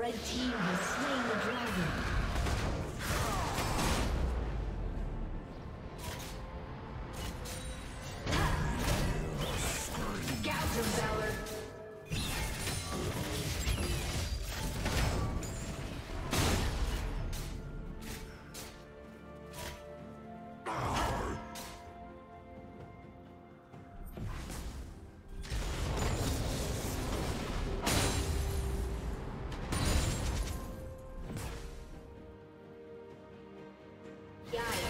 Red team has slain Shut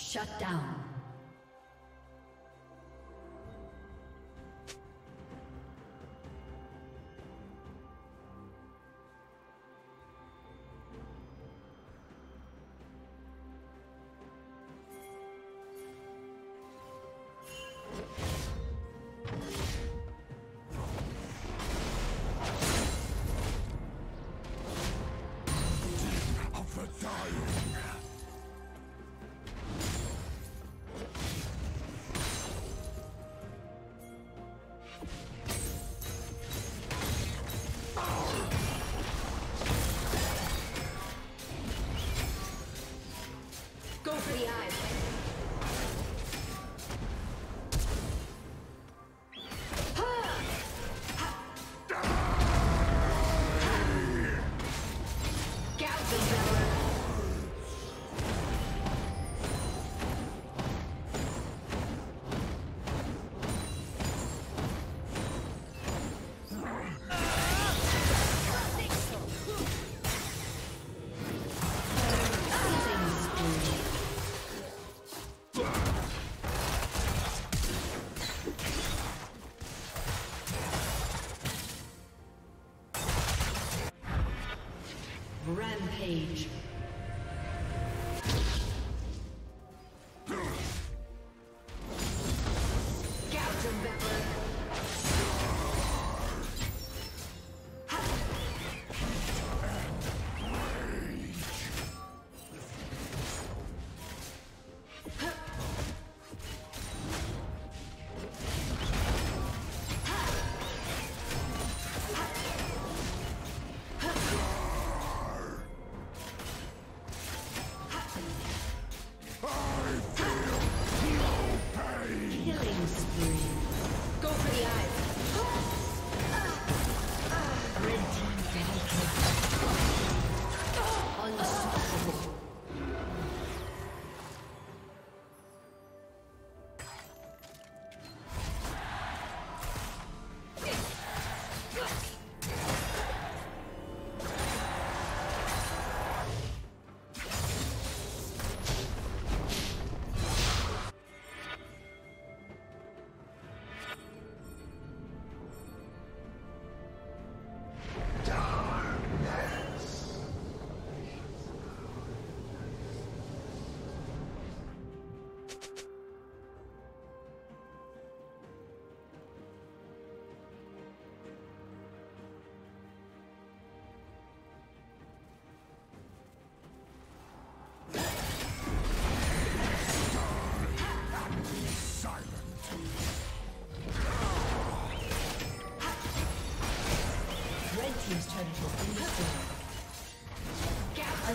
Shut down.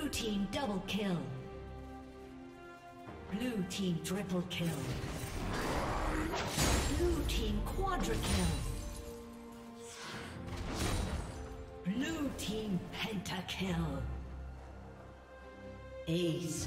Blue team double kill. Blue team triple kill. Blue team quadra kill. Blue team pentakill. Ace.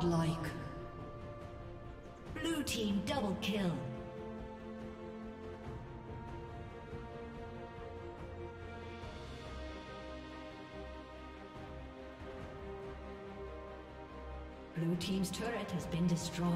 Godlike. Blue team double kill. Blue team's turret has been destroyed.